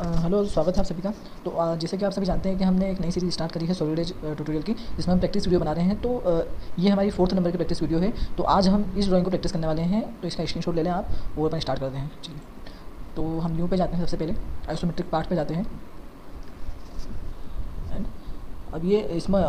Hello स्वागत है आप सभी का। तो uh, जैसे कि आप सभी जानते हैं कि हमने एक नई सीरीज़ स्टार्ट करी है सोलिडेज ट्यूटोरियल की जिसमें हम प्रैक्टिस वीडियो बना रहे हैं। तो uh, ये हमारी फोर्थ नंबर की प्रैक्टिस वीडियो है। तो आज हम इस ड्राइंग को प्रैक्टिस करने वाले हैं। तो इसका स्क्रीनशॉट ले लें आप वो अपन स्टार्ट करते हैं। चलिए। तो हम न्यू पे जाते हैं सबसे पहले। आइसोमेट्रिक पार्ट पर जाते हैं। एंड अब ये इसमें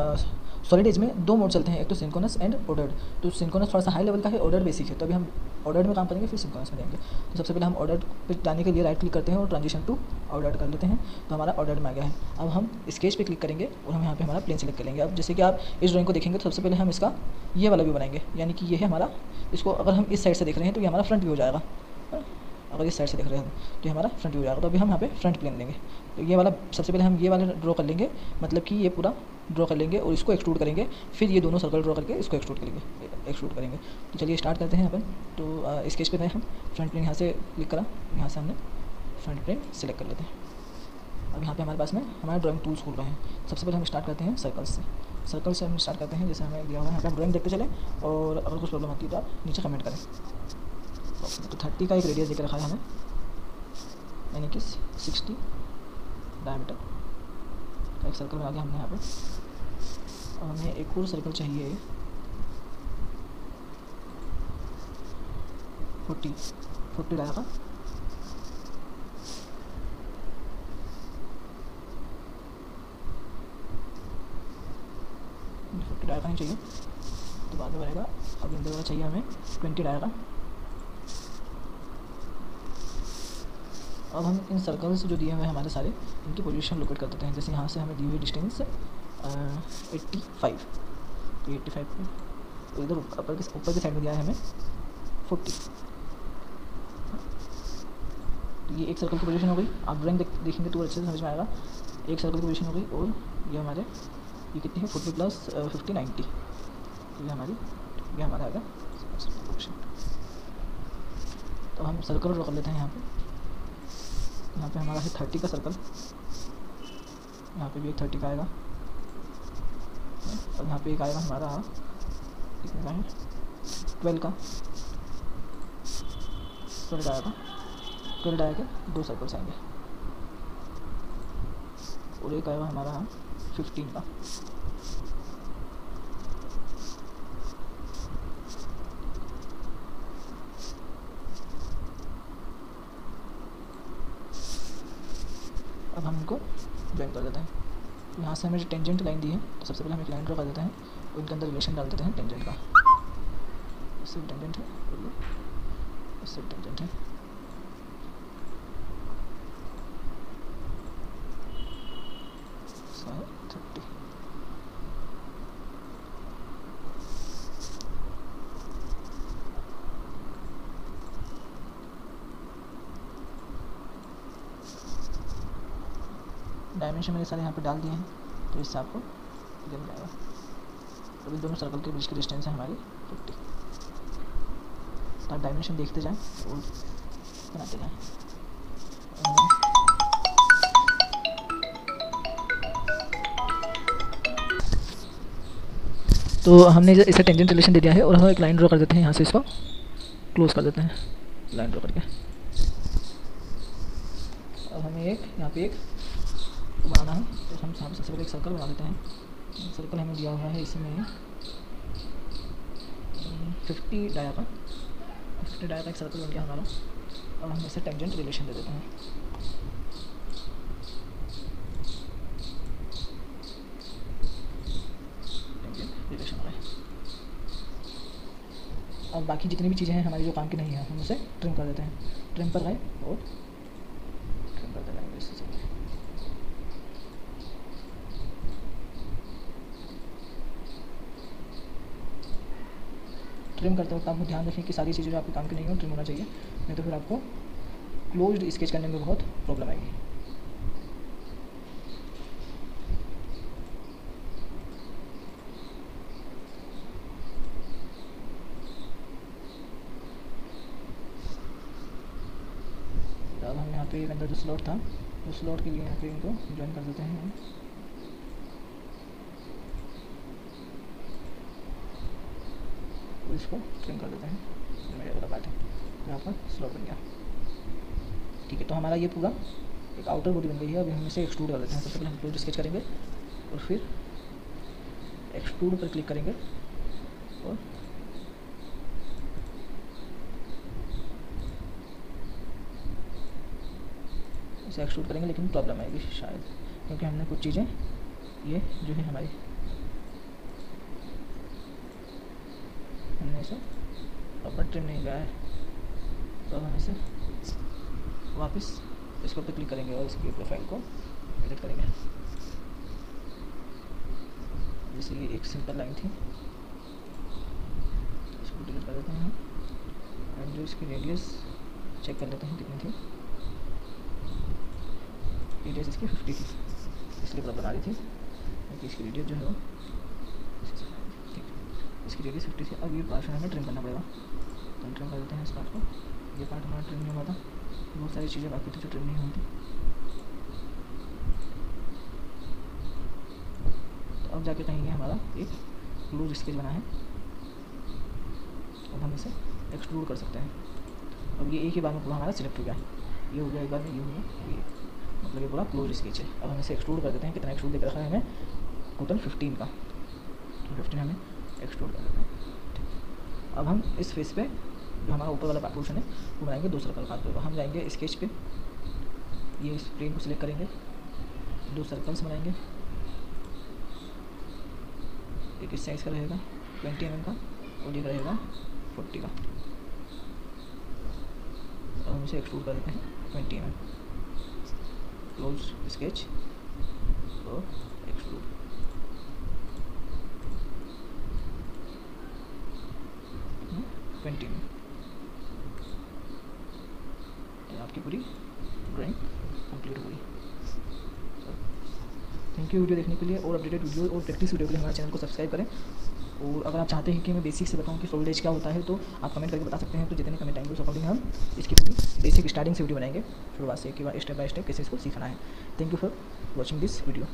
सॉलिड एज में दो मोड चलते हैं, एक तो सिंकोनस एंड ऑर्डर्ड तो सिंकोनस थोड़ा सा हाई लेवल का है ऑर्डर बेसिक है। तो अभी हम ऑर्डर में काम करेंगे, फिर सिंकोनस में जाएँगे। तो सबसे पहले हम ऑर्डर पर जाने के लिए राइट क्लिक करते हैं और ट्रांजिशन टू ऑर्डर कर लेते हैं। तो हमारा ऑर्डर में आ गया है। अब हम स्केच पर क्लिक करेंगे और हम यहाँ पर हमारा प्लेन सेलेक्ट करेंगे अब जैसे कि आप इस ड्राइंग को देखेंगे तो सबसे पहले हम इसका ये वाला व्यू बनाएँगे। यानी कि ये है हमारा, इसको अगर हम इस साइड से देख रहे हैं तो ये हमारा फ्रंट व्यू हो जाएगा। अगर इस साइड से देख रहे हैं तो ये हमारा फ्रंट व्यू जाएगा। तो अभी हम यहाँ पे फ्रंट प्लेन लेंगे। तो ये वाला, सबसे पहले हम ये वाला ड्रॉ कर लेंगे। मतलब कि ये पूरा ड्रॉ कर लेंगे और इसको एक्सट्रूड करेंगे। फिर ये दोनों सर्कल ड्रॉ करके इसको एक्सट्रूड करेंगे एक्सट्रूड करेंगे। तो चलिए स्टार्ट करते हैं अपन। तो स्केच पे गए हम। फ्रंट प्लेन यहाँ से क्लिक करा। यहाँ से हमने फ्रंट प्लेन सेलेक्ट कर लेते हैं। अब यहाँ पे हमारे पास में हमारे ड्राइंग टूल्स खुल रहे हैं। सबसे पहले हम स्टार्ट करते हैं सर्कल से। सर्कल से हम स्टार्ट करते हैं। जैसे हमें दिया हुआ है यहाँ पे हम ड्राइंग देखते चले और अगर कुछ प्रॉब्लम आती है तो आप नीचे कमेंट करें। तो थर्टी का एक रेडियस देकर रखा है हमें। यानी कि सिक्सटी डायमीटर का एक सर्कल बना दिया हमने यहाँ पे और हमें एक और सर्कल चाहिए। फोर्टी फोर्टी डाया का फोर्टी डाया का नहीं चाहिए। तो बाद में बनेगा अब इंदर वाला चाहिए हमें ट्वेंटी डाया अब हम इन सर्कल्स जो दिए हुए हैं हमारे सारे इनकी पोजीशन लोकेट कर देते हैं। जैसे यहाँ से हमें दी हुई डिस्टेंस एट्टी फाइव तो एट्टी फाइव तो इधर ऊपर के ऊपर की साइड में दिया है हमें फोर्टी तो ये एक सर्कल की पोजीशन हो गई। आप ड्राइंग देख, देखेंगे तो अच्छे से समझ में आएगा। एक सर्कल की पोजीशन हो गई और ये हमारे, ये कितनी है? फोर्टी प्लस फिफ्टी नाइन्टी तो ये हमारी, ये हमारा आएगा तो हम सर्कल ड्रॉ कर लेते हैं यहाँ पे। यहाँ पे हमारा है थर्टी का सर्कल यहाँ पे भी एक थर्टी का आएगा। और यहाँ पे एक आएगा हमारा कितने का है ट्वेल्व का। ट्वेल्व आएगा। ट्वेल्व आएगा, दो सर्कल्स आएँगे। और एक आएगा हमारा फिफ्टीन का। अब हम इनको ज्वाइन कर देते हैं। यहाँ से हमें जो टेंजेंट लाइन दी है तो सबसे पहले हम एक लाइन ड्रॉ कर देते हैं, उनके अंदर रिलेशन डाल देते हैं टेंजेंट का। भी टेंजेंट है सिर्फ़ टेंजेंट है थर्टी डायमेंशन मेरे सारे यहाँ पे डाल दिए हैं तो इससे आपको मिल जाएगा। अभी दोनों सर्कल के बीच की डिस्टेंस है हमारी फिफ्टी तो आप डायमेंशन देखते जाएँ, और बनाते जाएँ। तो हमने इसे टेंजेंट रिलेशन दे दिया है, और हम एक लाइन ड्रॉ कर देते हैं यहाँ से इसको। क्लोज कर देते हैं। लाइन ड्रॉ करके। अब हमें एक, यहाँ पे एक बनाना है तो हम यहाँ सबसे पहले एक सर्कल बना लेते हैं। सर्कल हमें दिया हुआ है इसमें फिफ्टी डाया का फिफ्टी डाया का एक सर्कल बन गया हमारा। और हम इसे टेंजेंट रिलेशन दे देते हैं। अब बाकी जितनी भी चीज़ें हैं, हमारी जो काम की नहीं है, हम उसे ट्रिम कर देते हैं। ट्रिम पर गए और ट्रिम करते रहेंगे इससे चलिए ट्रिम करते वक्त आपको ध्यान रखें कि सारी चीज़ें जो आपके काम की नहीं हो ट्रिम होना चाहिए। नहीं तो फिर आपको क्लोज्ड स्केच करने में बहुत प्रॉब्लम आएगी। अब हम यहाँ पे अंदर जो स्लॉट था, उस स्लॉट के लिए यहाँ पे इनको ज्वाइन कर देते हैं इसको ट्रिम कर देते हैं। मेरे यहाँ पर स्लॉट बन गया। ठीक है तो हमारा ये पूरा एक आउटर बॉडी बन गई है। अभी हम इसे एक्सट्रूड कर देते हैं। सबसे पहले हम क्लोज स्केच करेंगे और फिर एक्सट्रूड पर क्लिक करेंगे और इसे एक्सट्रूड करेंगे, लेकिन प्रॉब्लम आएगी शायद, क्योंकि हमने कुछ चीज़ें, ये जो है हमारी हमने इसे प्रॉपर ट्रिम नहीं किया है। तो हम इसे वापस इसको ऊपर क्लिक करेंगे और इसकी प्रोफ़ाइल को एडिट करेंगे। जैसे ये एक सिंपल लाइन थी। इसको डिलीट कर देते हैं। एंड जो इसकी रेडियस चेक कर लेते हैं कितनी थी। रेडियस इसकी फिफ्टी थी। इसलिए आ रही थी क्योंकि इसकी रेडियस जो है वो इसकी रेडियस फिफ्टी से अब ये पार्ट हमें ट्रिम करना पड़ेगा। तो हम ट्रिम कर देते हैं इस पार्ट को। ये पार्ट हमारा ट्रिम नहीं हुआ था। बहुत सारी चीज़ें बाकी थी जो ट्रिम नहीं हुई थी। तो अब जाके कहेंगे हमारा एक क्लोज स्केच बना है। अब हम इसे एक्सट्रूड कर सकते हैं। अब ये एक ही बार में पूरा हमारा सिलेक्ट हो गया। ये हो गया, एक बार में ये हो गया। ये मतलब ये पूरा क्लोज स्केच है अब हम इसे एक्सट्रूड कर देते हैं। कितना एक्सट्रूड देख रखा है हमें? टोटल फिफ्टीन का। तो फिफ्टीन हमें एक्सट्रूड कर देते हैं। अब हम इस फेस पे जो हमारा ऊपर वाला पोर्शन है, वो बनाएँगे दो सर्कल का तो हम जाएँगे स्केच पे। ये इस प्लेन को सिलेक्ट करेंगे। दो सर्कल्स बनाएँगे। एक इस साइज़ का रहेगा ट्वेंटी एम का, और एक रहेगा फोर्टी का। और हम इसे एक्सट्रूड कर देते हैं ट्वेंटी एम क्लोज स्केच और एक्सट्रूड में आपकी पूरी ड्राइंग कंप्लीट हो गई। थैंक यू वीडियो देखने के लिए और अपडेटेड वीडियो और प्रैक्टिस वीडियो के लिए हमारे चैनल को सब्सक्राइब करें। और अगर आप चाहते हैं कि मैं बेसिक से बताऊँ कि सोल्ड एज क्या होता है तो आप कमेंट करके बता सकते हैं। तो जितने कमेंट आएँगे उस अकॉर्डिंग हम इसकी पूरी बेसिक स्टार्टिंग से वीडियो बनाएँगे। शुरुआत से कि स्टेप बाय स्टेप कैसे इसको सीखना है। Thank you for watching this video